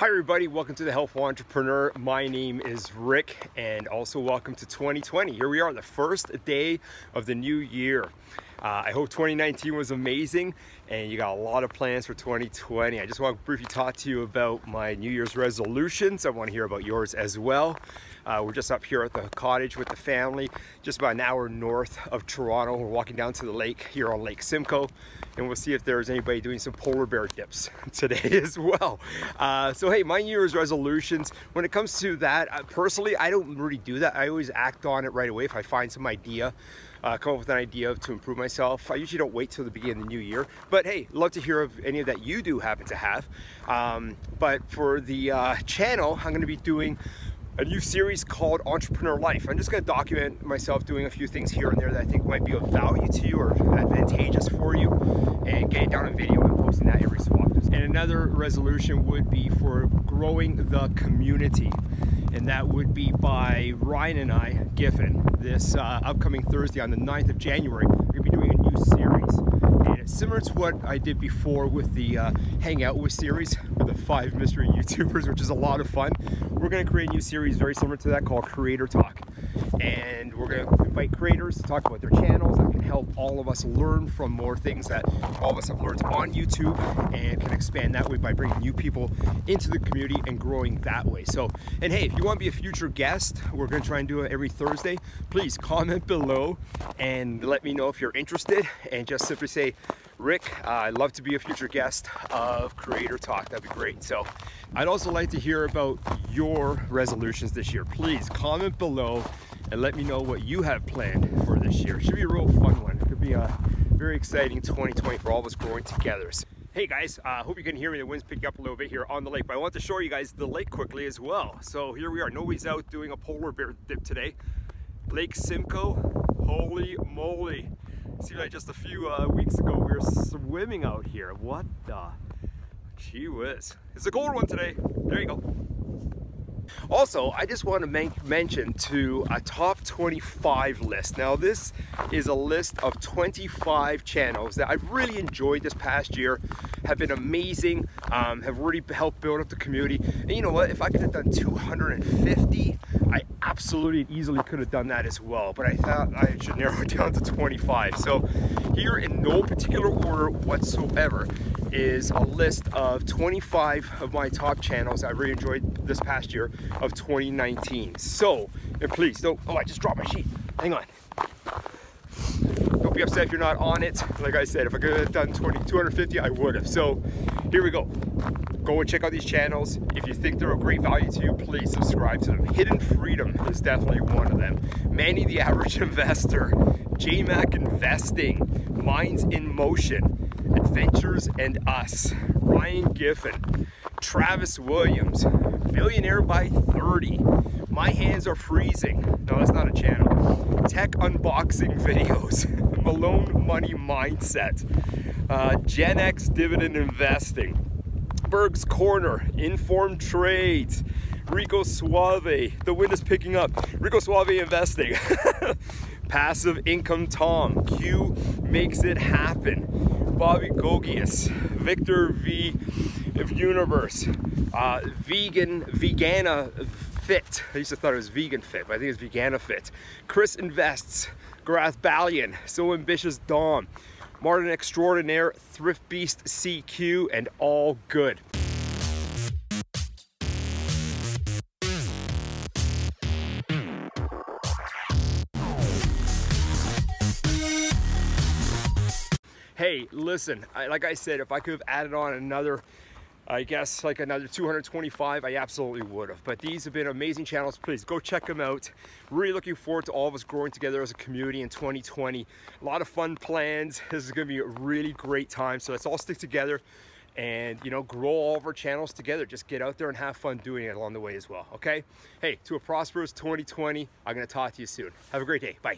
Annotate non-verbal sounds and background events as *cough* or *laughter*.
Hi everybody, welcome to the Helpful Entrepreneur. My name is Rick and also welcome to 2020. Here we are, the first day of the new year. Uh, I hope 2019 was amazing and you got a lot of plans for 2020. I just want to briefly talk to you about my New Year's resolutions. I want to hear about yours as well. Uh, we're just up here at the cottage with the family, just about an hour north of Toronto. We're walking down to the lake here on Lake Simcoe, and we'll see if there's anybody doing some polar bear dips *laughs* today *laughs* as well. Uh, so hey, my New Year's resolutions, when it comes to that, uh, personally, I don't really do that. I always act on it right away if I find some idea. Uh, come up with an idea to improve myself. I usually don't wait till the beginning of the new year, but hey, love to hear of any of that you do happen to have. Um, but for the uh, channel, I'm going to be doing a new series called Entrepreneur Life. I'm just going to document myself doing a few things here and there that I think might be of value to you or advantageous for you and get it down in video and posting that every so often. And another resolution would be for growing the community and that would be by Ryan and I, Giffin, this uh, upcoming Thursday on the 9th of January. We're going to be doing a new series and it's similar to what I did before with the uh, Hang Out With series with the five mystery *laughs* YouTubers, which is a lot of fun. We're going to create a new series very similar to that called Creator Talk. And we're going to invite creators to talk about their channels that can help all of us learn from more things that all of us have learned on YouTube and can expand that way by bringing new people into the community and growing that way. So, and hey, if you want to be a future guest, we're going to try and do it every Thursday. Please comment below and let me know if you're interested and just simply say, Rick, uh, I'd love to be a future guest of Creator Talk. That'd be great. So I'd also like to hear about your resolutions this year. Please comment below and let me know what you have planned for this year. It should be a real fun one. It could be a very exciting 2020 for all of us growing together. Hey guys, I uh, hope you can hear me. The wind's picking up a little bit here on the lake, but I want to show you guys the lake quickly as well. So here we are. Nobody's out doing a polar bear dip today. Lake Simcoe, holy moly. Seems like just a few uh, weeks ago we were swimming out here. What the? Gee whiz. It's a cold one today. There you go. Also, I just want to men mention to a top 25 list. Now, this is a list of 25 channels that I've really enjoyed this past year, have been amazing, um, have really helped build up the community. And you know what? If I could have done 250, I absolutely easily could have done that as well. But I thought I should narrow it down to 25. So here in no particular order whatsoever is a list of 25 of my top channels I really enjoyed this past year of 2019. So, and please don't, oh, I just dropped my sheet. Hang on. Don't be upset if you're not on it. Like I said, if I could have done 20, 250, I would have. So here we go. Go and check out these channels. If you think they're of great value to you, please subscribe to them. Hidden Freedom is definitely one of them. Manny the Average *laughs* Investor, JMac Investing, Minds in Motion, Adventures and Us, Ryan Giffin, Travis Williams, Billionaire by 30, My Hands Are Freezing, no that's not a channel, Tech Unboxing *laughs* Videos, Milone Money Mindset, uh, Genex Dividend Investing, Berg's Corner, Informed Trades, Rico Suave, the wind is picking up, Rico Suave Investing, *laughs* Passive Income Tom, Q Makes It Happen, Bobby Gogius, Victor V of Universe, uh, Vegan, Vegana Fit. I used to thought it was Vegan Fit, but I think it's Vegana Fit. Chris Invests, Grath Balian, So Ambitious Dom, Martin Extraordinaire, Thrift Beast CQ, and All Good. hey, listen, I, like I said, if I could have added on another, I guess like another 225, I absolutely would have. But these have been amazing channels. Please go check them out. Really looking forward to all of us growing together as a community in 2020. A lot of fun plans. This is gonna be a really great time. So let's all stick together and you know grow all of our channels together just get out there and have fun doing it along the way as well okay hey to a prosperous 2020 i'm going to talk to you soon have a great day bye